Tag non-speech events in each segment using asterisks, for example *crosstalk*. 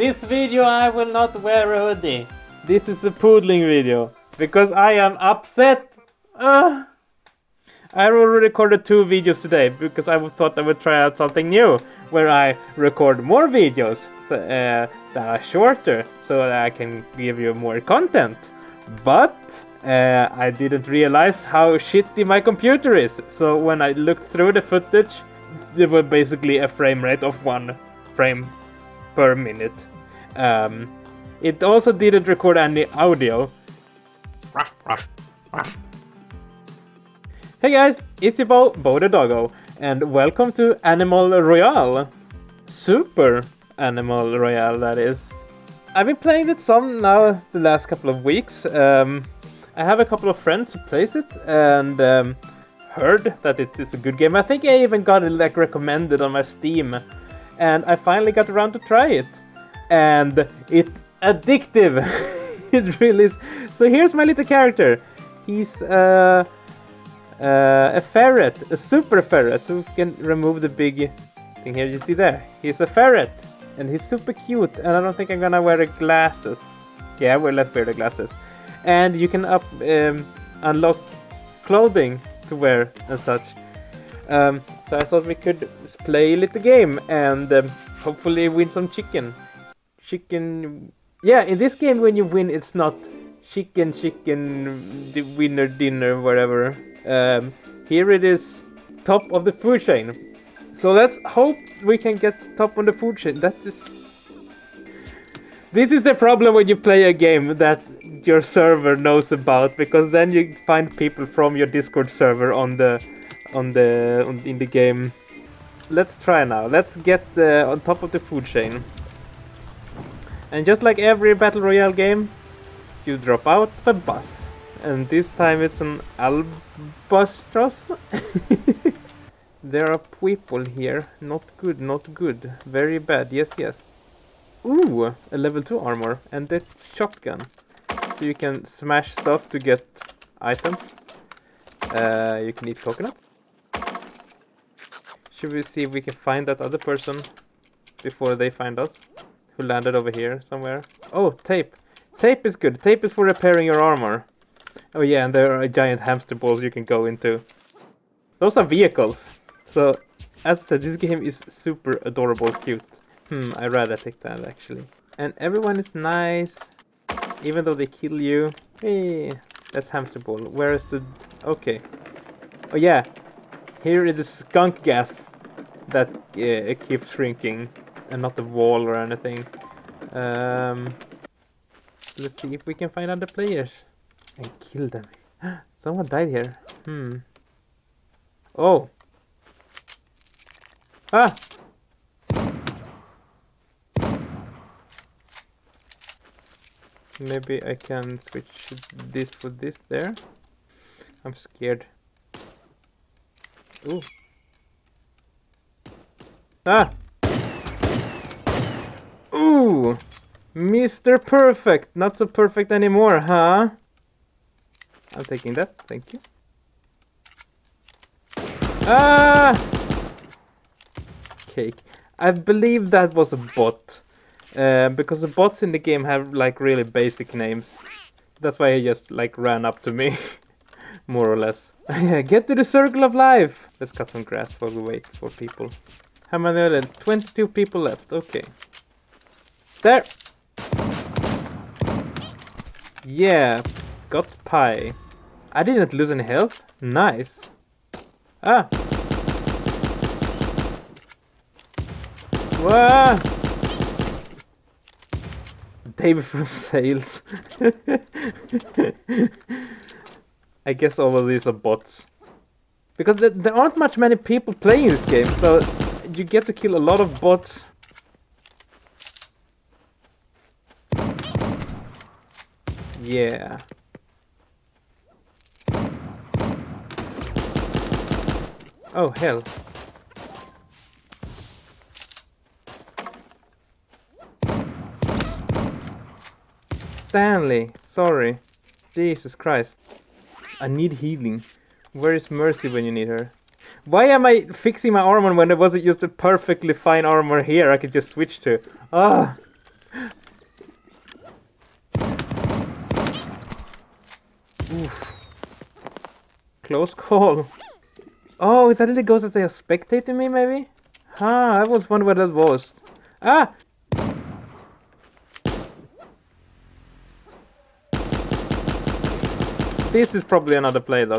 This video I will not wear a hoodie. This is a poodling video. Because I am upset. Uh, I already recorded two videos today because I thought I would try out something new. Where I record more videos uh, that are shorter so that I can give you more content. But uh, I didn't realize how shitty my computer is. So when I looked through the footage, there was basically a frame rate of one frame per minute. Um, it also didn't record any audio. Hey guys, it's your Bo, Bo the Doggo, and welcome to Animal Royale. Super Animal Royale, that is. I've been playing it some now the last couple of weeks. Um, I have a couple of friends who plays it, and um, heard that it is a good game. I think I even got it like recommended on my Steam, and I finally got around to try it, and it's addictive. *laughs* it really is. So here's my little character. He's uh, uh, a ferret, a super ferret, so we can remove the big thing here. You see there? He's a ferret, and he's super cute. And I don't think I'm gonna wear glasses. Yeah, well, let's wear the glasses. And you can up um, unlock clothing to wear and such. Um, so I thought we could play a little game and um, hopefully win some chicken. Chicken. Yeah, in this game, when you win, it's not chicken, chicken, the winner, dinner, whatever. Um, here it is top of the food chain. So let's hope we can get top on the food chain. That is. This is the problem when you play a game that your server knows about because then you find people from your Discord server on the on the on, in the game. Let's try now. Let's get the, on top of the food chain. And just like every battle royale game, you drop out the bus. And this time it's an albatross. *laughs* there are people here. Not good, not good. Very bad. Yes, yes. Ooh, a level 2 armor and that shotgun so you can smash stuff to get items. Uh, you can eat coconut. Should we see if we can find that other person before they find us? Who landed over here somewhere? Oh, tape. Tape is good. Tape is for repairing your armor. Oh yeah, and there are giant hamster balls you can go into. Those are vehicles. So, as I said, this game is super adorable, cute. Hmm, I'd rather take that actually. And everyone is nice even though they kill you. Hey, that's hamster ball. Where is the... Okay. Oh yeah, here is the skunk gas that uh, keeps shrinking and not the wall or anything. Um, let's see if we can find other players and kill them. *gasps* Someone died here. Hmm. Oh. Ah! Maybe I can switch this for this there. I'm scared. Ooh. Ah! Ooh! Mr. Perfect! Not so perfect anymore, huh? I'm taking that, thank you. Ah! Cake. I believe that was a bot. Uh, because the bots in the game have like really basic names. That's why he just like ran up to me, *laughs* more or less. *laughs* get to the circle of life! Let's cut some grass while we wait for people. How many are there? 22 people left, okay. There! Yeah, got pie. I didn't lose any health. Nice. Ah! Wah! Baby from *laughs* sales. I guess all of these are bots. Because there aren't much many people playing this game, so you get to kill a lot of bots. Yeah. Oh, hell. Stanley, sorry. Jesus Christ. I need healing. Where is Mercy when you need her? Why am I fixing my armor when there wasn't just a perfectly fine armor here I could just switch to? Ah! Close call. Oh, is that the ghost that they are spectating me, maybe? Ah, I was wondering what that was. Ah! This is probably another play, though.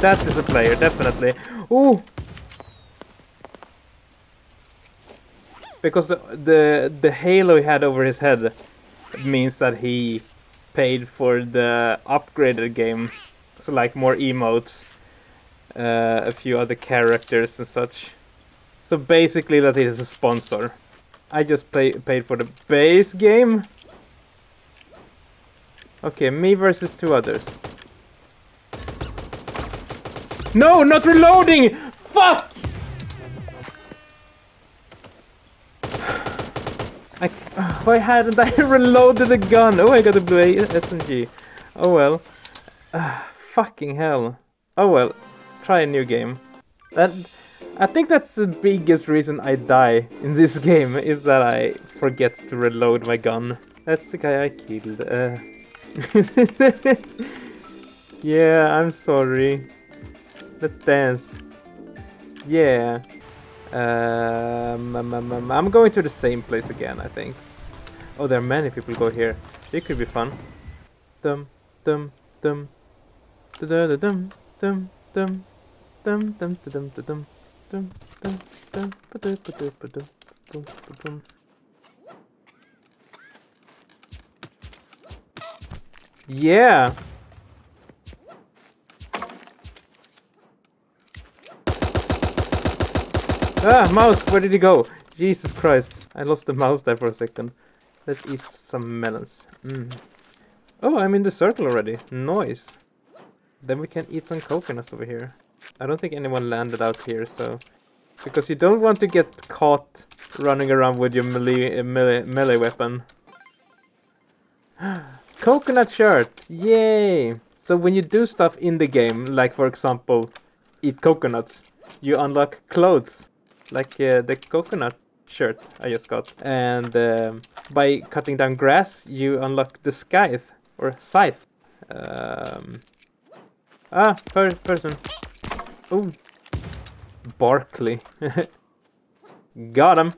That is a player, definitely. Ooh! Because the, the, the halo he had over his head means that he paid for the upgraded game. So like more emotes, uh, a few other characters and such. So basically that is a sponsor. I just play, paid for the base game. Okay, me versus two others. No, not reloading! Fuck! Why hadn't *laughs* I reloaded the gun? Oh, I got a blue SMG. Oh well. Uh, fucking hell. Oh well. Try a new game. That, I think that's the biggest reason I die in this *laughs* game, is that I forget to reload my gun. That's the guy I killed. Uh. *laughs* yeah, I'm sorry. Let's dance. Yeah. Um, I'm going to the same place again, I think. Oh, there are many people go here. It could be fun. Dum, dum, dum. Da da da dum, dum, dum. Dum, dum, da dum, da dum. Dum, dum, dum, ba da ba da ba dum, dum, ba. Yeah! Ah, mouse, where did he go? Jesus Christ, I lost the mouse there for a second. Let's eat some melons. Mm. Oh, I'm in the circle already. Nice. Then we can eat some coconuts over here. I don't think anyone landed out here, so... Because you don't want to get caught running around with your melee, melee, melee weapon. *gasps* Coconut shirt! Yay! So when you do stuff in the game, like for example, eat coconuts, you unlock clothes like uh, the coconut shirt I just got. And um, by cutting down grass, you unlock the scythe or scythe. Um, ah, per person. Oh, Barkley. *laughs* got him.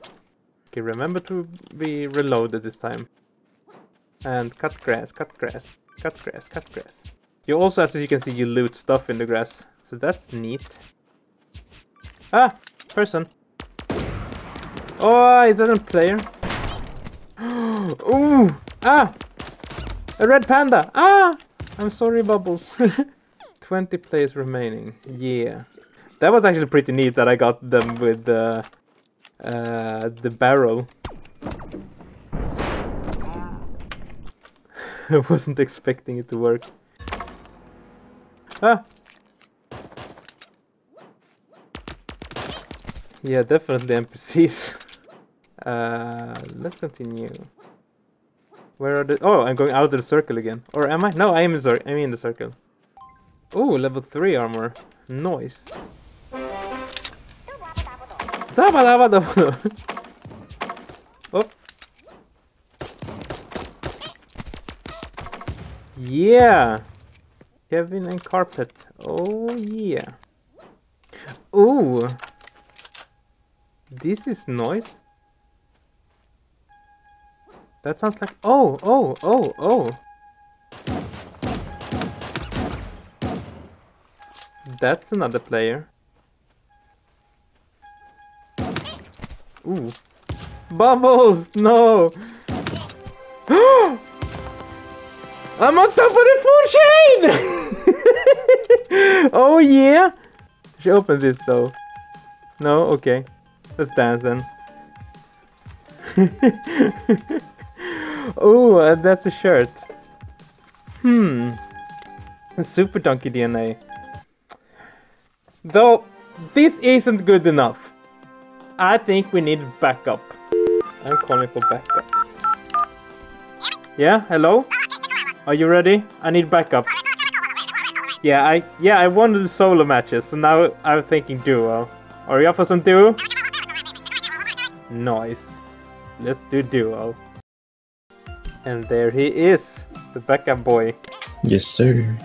Okay, remember to be reloaded this time. And cut grass, cut grass, cut grass, cut grass. You also, as you can see, you loot stuff in the grass. So that's neat. Ah, person. Oh, is that a player? Ooh! Ah! A red panda! Ah! I'm sorry, Bubbles. *laughs* 20 players remaining. Yeah. That was actually pretty neat that I got them with uh, uh, the barrel. *laughs* I wasn't expecting it to work. Ah! Yeah, definitely NPCs. *laughs* Uh, let's continue. Where are the... Oh, I'm going out of the circle again. Or am I? No, I am in, I'm in the circle. Oh, level 3 armor. Nice. *laughs* oh. Yeah! Kevin and Carpet. Oh, yeah. Ooh! This is nice. That sounds like... Oh, oh, oh, oh. That's another player. Ooh. Bubbles! No! *gasps* I'm on top of the food chain! *laughs* oh yeah! She opens this though. No? Okay. Let's dance then. *laughs* oh, that's a shirt. Hmm. Super Donkey DNA. Though, this isn't good enough. I think we need backup. I'm calling for backup. Yeah, hello? Are you ready? I need backup. Yeah, I yeah I won the solo matches, so now I'm thinking duo. Are you up for some duo? Nice. Let's do duo. And there he is, the backup boy. Yes, sir.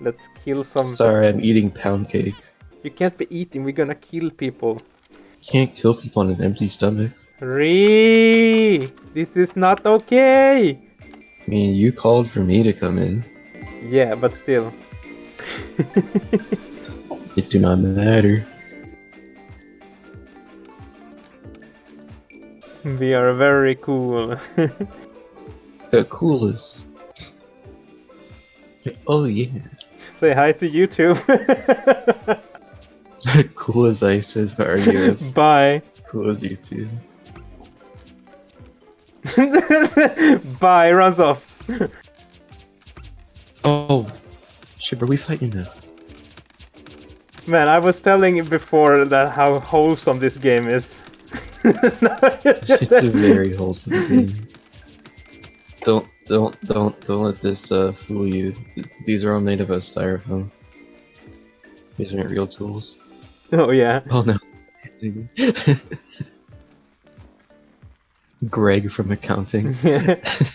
Let's kill some. Sorry, I'm eating pound cake. You can't be eating. We're gonna kill people. You Can't kill people on an empty stomach. Ree, this is not okay. I mean, you called for me to come in. Yeah, but still. *laughs* It do not matter. we are very cool. *laughs* The coolest. Oh yeah. Say hi to YouTube. *laughs* cool as ice is for years. *laughs* Bye. cool as YouTube. *laughs* Bye. Runs off. Oh, shit, are we fighting now? Man, I was telling you before that how wholesome this game is. It's a very wholesome game. Don't, don't, don't, let this uh, fool you. Th- These are all made of a styrofoam. These aren't real tools. *laughs* oh yeah. Oh no. *laughs* Greg from accounting. *laughs*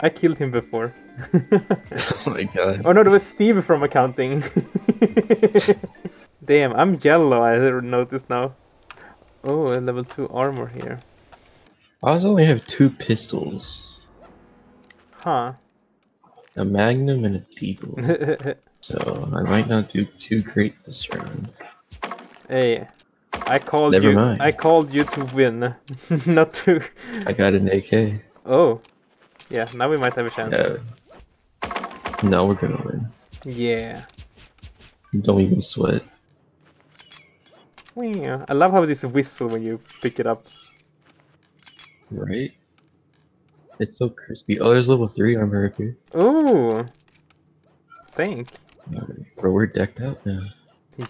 I killed him before. oh my god. oh no, it was Steve from accounting. Damn, I'm yellow. I noticed now. Oh, a level two armor here. I also only have two pistols. Huh. A magnum and a deagle. *laughs* So I might not do too great this round. hey, I called Never you. mind. I called you to win, *laughs* not to. I got an AK. Oh, yeah. Now we might have a chance. Yeah. No, we're gonna win. Yeah. Don't even sweat. I love how this whistle when you pick it up. Right? It's so crispy. Oh, there's level 3 armor up here. Ooh. Think. Alright, Bro, we're decked out now.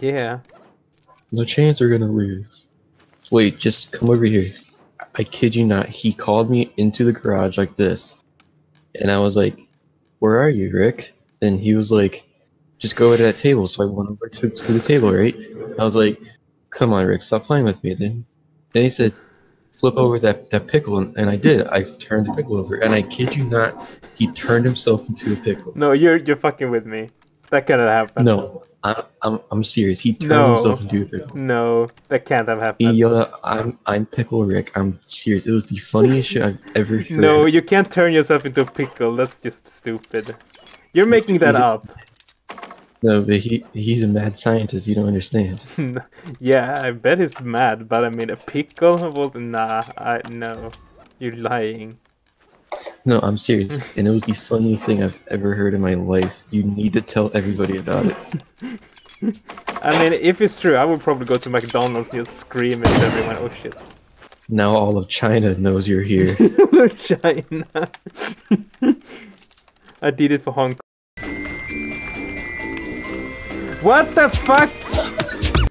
Yeah. No chance we're gonna lose. Wait, just come over here. I kid you not, he called me into the garage like this. And I was like, Where are you, Rick? And he was like, Just go over to that table. So I went over to, to the table, right? I was like, Come on, Rick, stop playing with me. Then then he said, Flip over that, that pickle. And, and I did. I turned the pickle over. And I kid you not, he turned himself into a pickle. No, you're you're fucking with me. That cannot happen. No, I'm, I'm, I'm serious. He turned No. himself into a pickle. No, that can't have He happened. yelled out, I'm I'm Pickle Rick. I'm serious. It was the funniest shit I've ever *laughs* heard. No, you can't turn yourself into a pickle. That's just stupid. You're making that Is it- up. No, but he he's a mad scientist. You don't understand. *laughs* yeah, I bet he's mad, but I mean a pickle? Well, nah, I no. You're lying. No, I'm serious. *laughs* And it was the funniest thing I've ever heard in my life. You need to tell everybody about it. *laughs* I mean, if it's true, I would probably go to McDonald's and just scream at everyone. Oh shit. Now all of China knows you're here. China. I did it for Hong Kong. What the fuck?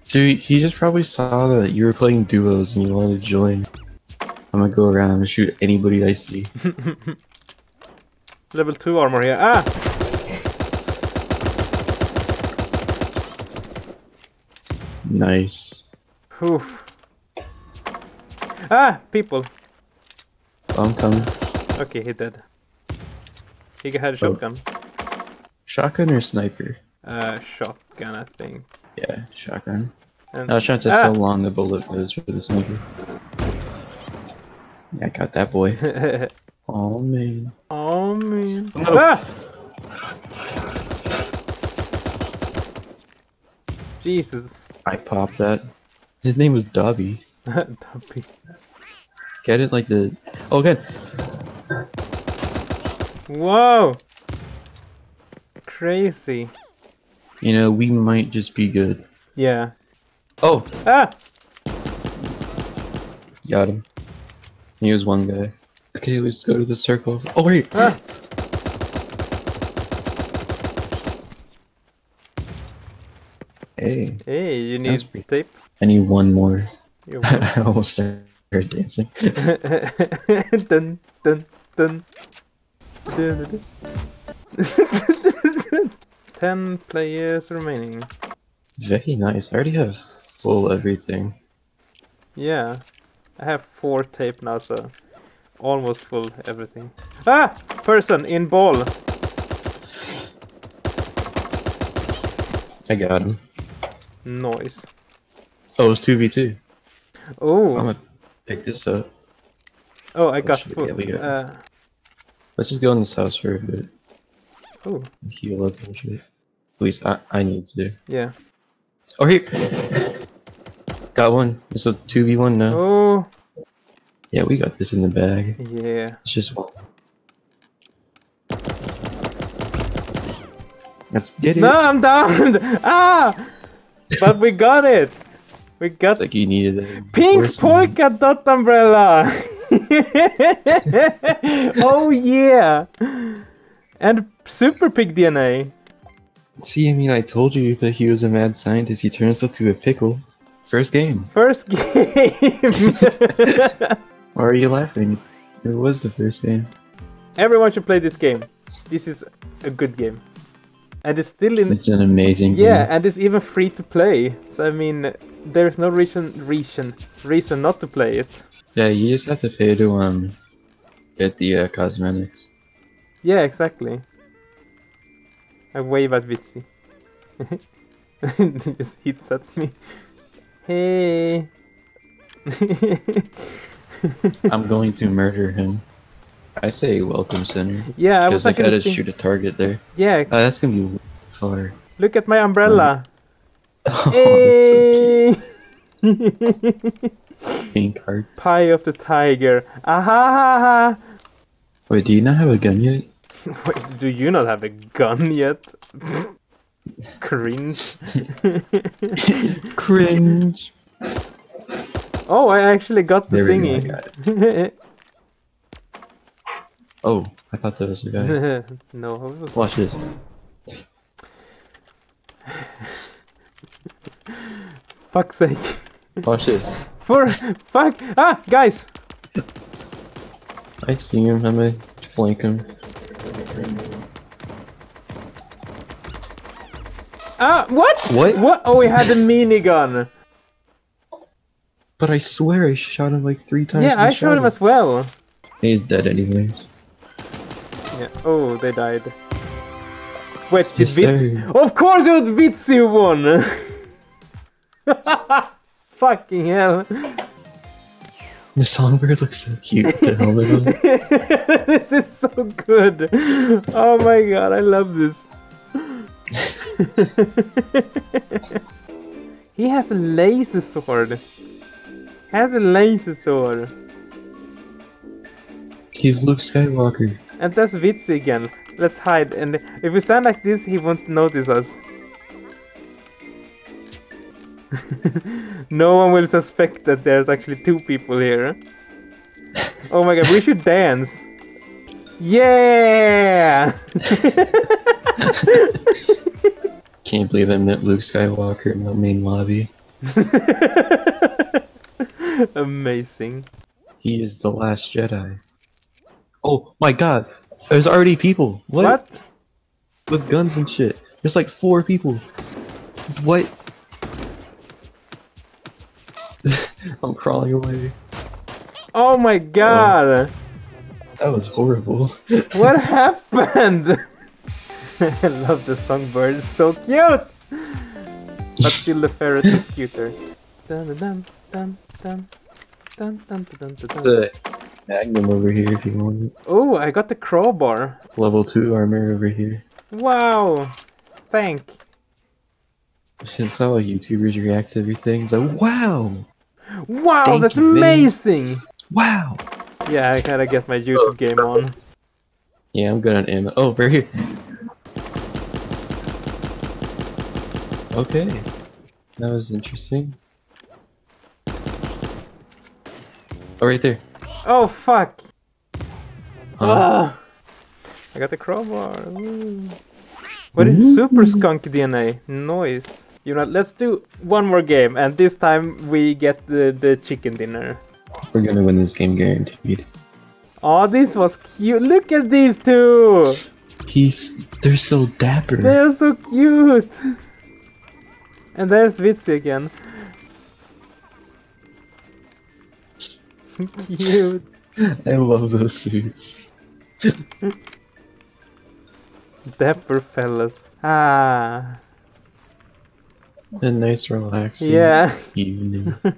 Dude, he just probably saw that you were playing duos and you wanted to join. I'm gonna go around and shoot anybody I see. *laughs* Level 2 armor here. Ah! Nice. Oof. Ah! People. I'm coming. Okay, he dead. He had a Oh. shotgun. Shotgun or sniper? Uh, shotgun, I think. Yeah, shotgun. And I was trying to Ah! how long the bullet goes for the sniper. Yeah, I got that boy. *laughs* Oh man. oh man. No. Ah! Jesus. I popped that. His name was Dobby. *laughs* Dumpy. Get it like the. Oh, good. Whoa! Crazy. You know, we might just be good. Yeah. Oh, Ah! got him. He was one guy. Okay, let's go to the circle. Oh wait. Ah! Hey, Hey, you That's need pretty- tape? I need one more. *laughs* I almost started dancing. *laughs* dun, dun, dun. *laughs* Dun, dun, dun. Ten players remaining. Very nice. I already have full everything. Yeah. I have four tape now, so almost full everything. Ah! Person in ball. I got him. Noise. Oh, it's 2v2. Oh. I'm gonna pick this up. oh, I got yeah, Uh, Let's just go in this house for a bit. oh, Heal up and shit. At least I, I need to. yeah. Oh, here! Got one. It's a 2v1 now. Oh, Yeah, we got this in the bag. yeah. It's just one. Let's get it! No, I'm down. *laughs* ah, but we got it. We got It's like you needed that. pink polka dot umbrella. *laughs* oh yeah, and super pig DNA. See, I mean, I told you that he was a mad scientist. He turns into a pickle. First game. First game. *laughs* Why are you laughing? It was the first game. Everyone should play this game. This is a good game, and it's still in. It's an amazing Yeah, game. and it's even free to play. So I mean, there's no reason reason reason not to play it. Yeah, you just have to pay to um get the uh, cosmetics. Yeah, exactly. I wave at he *laughs* just hits at me. Hey. *laughs* I'm going to murder him. I say welcome center. yeah, I was Because I like, gotta shoot a target there. yeah, Uh, that's gonna be far. look at my umbrella. *laughs* Oh, that's so cute. Hey. Pink heart. Pie of the tiger. Ah ha ha ha. Wait, do you not have a gun yet? *laughs* Wait, do you not have a gun yet? Cringe. *laughs* Cringe. oh, I actually got the There we go, I thingy. *laughs* Oh, I thought that was the guy. no, it was Watch this. fuck's sake. Watch this. For fuck ah guys. I see him. I'm gonna flank him. Ah what? What? What? Oh, he had a minigun. But I swear I shot him like three times. Yeah, I shot him as well. He's dead anyways. Yeah. Oh, they died. Wait, did Yes, Vitsi? Of course, it was Vitsi won. *laughs* Fucking hell. The songbird *laughs* looks so cute with the helmet on. *laughs* this is so good. Oh my god, I love this. *laughs* he has a laser sword. Has a laser sword. He's Luke Skywalker. And that's Vitsi again. Let's hide and if we stand like this he won't notice us. *laughs* no one will suspect that there's actually two people here. Oh my god, we should dance. Yeah! *laughs* Can't believe I met Luke Skywalker in the main lobby. *laughs* Amazing. He is the last Jedi. Oh my god! There's already people! What? What? With guns and shit. There's like four people. What? *laughs* I'm crawling away. Oh my god! Oh, that was horrible. *laughs* What happened? *laughs* I love the songbird, it's so cute! But still the ferret is cuter. Dun dun dun dun dun dun dun dun dun dun. the Magnum over here if you want it. Oh, I got the crowbar. Level 2 armor over here. Wow! Thank. It's how YouTubers react to everything. It's like, wow! Wow, Thank that's you, man. amazing! Wow! Yeah, I gotta get my YouTube game on. Yeah, I'm good on ammo. Oh, right here. Okay. That was interesting. Oh, right there. Oh fuck! Huh? Ah! I got the crowbar. Ooh. What is super skunk DNA? Noise. You know, let's do one more game, and this time we get the, the chicken dinner. We're gonna win this game guaranteed. Oh, this was cute. Look at these two. He's. They're so dapper. They're so cute. And there's Vitsi again. *laughs* Cute. I love those suits. Dapper fellas. Ah. A nice relaxing Yeah. evening. *laughs*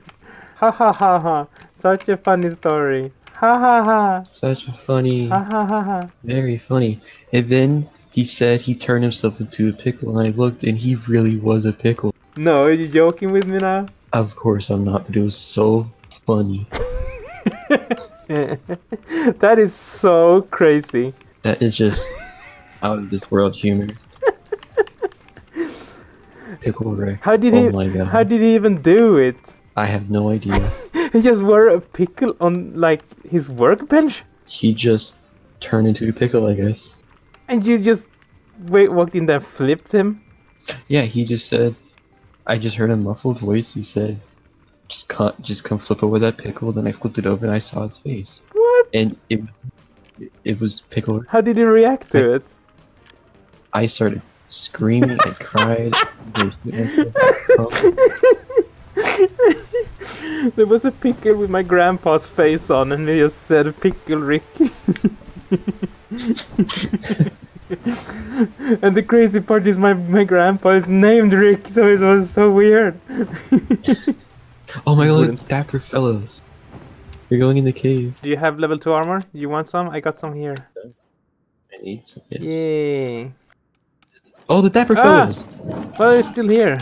Ha ha ha ha. Such a funny story. Ha ha ha. Such a funny, Ha ha ha ha. very funny. And then he said he turned himself into a pickle, and I looked, and he really was a pickle. No, are you joking with me now? Of course I'm not, but it was so funny. *laughs* that is so crazy. That is just out of this world humor. Pickle Rick. How did oh he how did he even do it? I have no idea. *laughs* He just wore a pickle on like his workbench He just turned into a pickle, I guess. and you just wait walked in there and flipped him? Yeah, he just said. I just heard a muffled voice. He said, "Just come, just come flip over that pickle." Then I flipped it over and I saw his face, What? and it, it was pickle. How did he react to it? I started screaming. I cried. *laughs* there was a pickle with my grandpa's face on and he just said pickle Rick. *laughs* and the crazy part is my, my grandpa is named Rick, so it was so weird. *laughs* oh my god, Wouldn't- it's dapper fellows. You're going in the cave. Do you have level 2 armor? You want some? I got some here. I need some. Yes. Yay. Oh, the dapper Ah! fellows. Well, he's still here.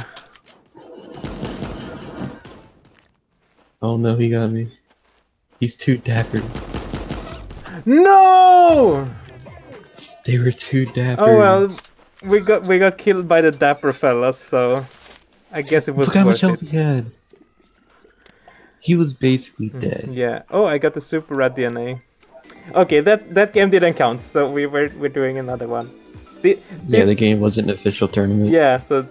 Oh no, he got me. He's too dapper. No! They were too dapper. Oh well, we got we got killed by the dapper fellas, so I guess it was Look how much health he had. He was basically Mm, dead. Yeah. Oh, I got the super red DNA. Okay, that that game didn't count, so we were we're doing another one. The, Yeah, the game wasn't an official tournament. yeah. So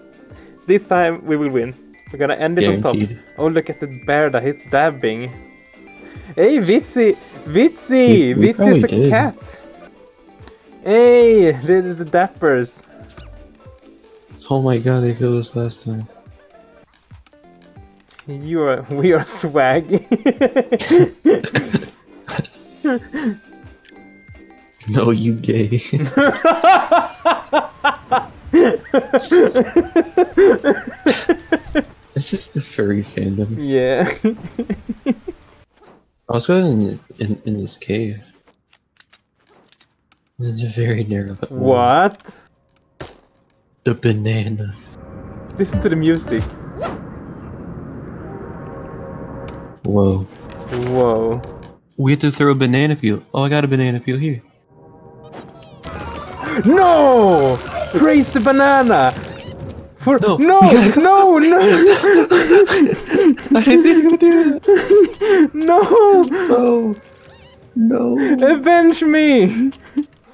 this time we will win. We're gonna end it on top. Oh, look at the bear that he's dabbing. Hey, Vitsi, Vitsi, We- we Vitsi's a did. cat. Hey, the, the, the dappers. Oh my god, they killed us last time. You are, we are *laughs* swag. *laughs* No, you gay. *laughs* it's just the furry fandom. yeah. I was going in, in, this cave. This is a very narrow. what? The banana. Listen to the music. Whoa. Whoa. We have to throw a banana peel. Oh, I got a banana peel here. No! Praise the banana! For No, no, *laughs* no, no, I didn't think you would do that. *laughs* no! Oh, no. Avenge me!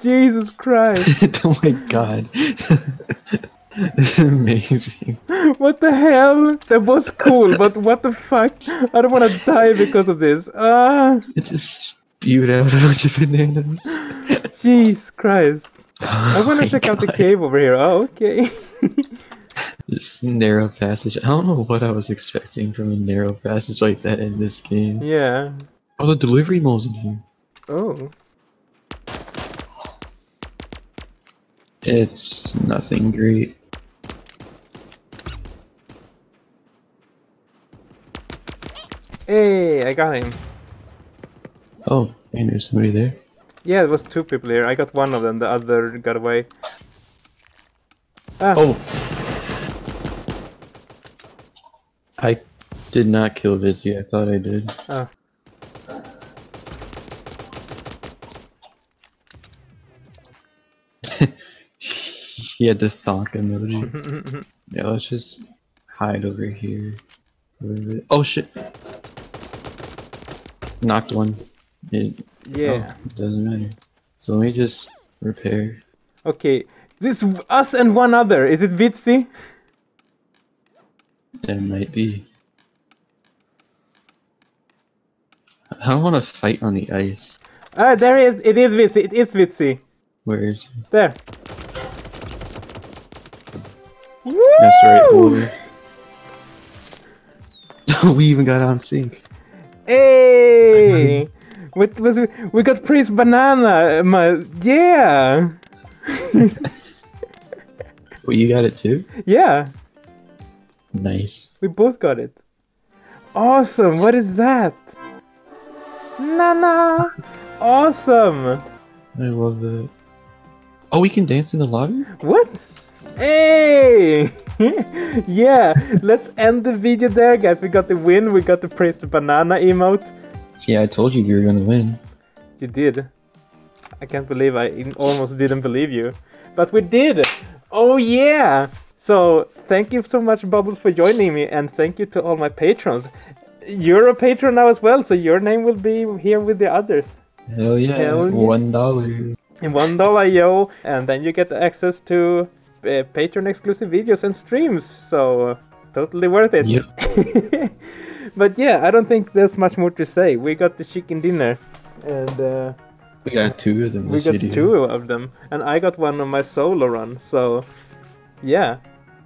Jesus Christ! *laughs* oh my god. this is amazing. What the hell? That was cool, but what the fuck? I don't want to die because of this. Ah, It just spewed out a bunch of bananas. jeez Christ! I want to *laughs* check out the cave over here. Oh, okay. This narrow passage. I don't know what I was expecting from a narrow passage like that in this game. yeah. Oh, the delivery mole's in here. Oh. It's nothing great. Hey, I got him. Oh, and there's somebody there. Yeah, it was two people here. I got one of them. The other got away. Ah, Oh! I did not kill Vitsi. I thought I did. Ah. *laughs* he had the thonk emoji. *laughs* yeah, let's just hide over here. a bit. Oh shit! Knocked one. It, yeah. oh, it doesn't matter. So let me just repair. Okay. This us and one other. Is it Vitsi? It might be. I don't want to fight on the ice. Ah, there he is. It is Vitsi. It is Vitsi. Where is he? There. That's right, over. *laughs* we even got on sync. Hey! Was it? We got Priest Banana. My yeah, *laughs* Well, you got it too. yeah. Nice. We both got it. Awesome. What is that? Nana. Awesome. I love that. Oh, we can dance in the lobby. What? Hey! *laughs* yeah, let's end the video there, guys. We got the win. We got the praise the banana emote. See, I told you you were gonna win. You did. I can't believe I almost didn't believe you. But we did! Oh yeah! So, thank you so much, Bubbles, for joining me, and thank you to all my patrons. You're a patron now as well, so your name will be here with the others. Hell yeah! Hell yeah. One dollar. One dollar, yo, and then you get access to uh, patron exclusive videos and streams. So, uh, totally worth it. Yep. *laughs* but yeah, I don't think there's much more to say. We got the chicken dinner, and uh, We got two of them we got video. two of them, and I got one on my solo run. So, yeah,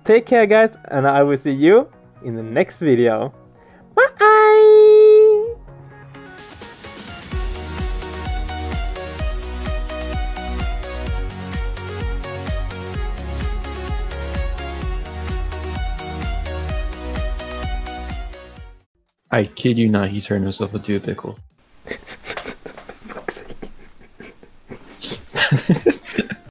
take care, guys, and I will see you in the next video. Bye. I kid you not, he turned himself into a pickle. *laughs* *laughs*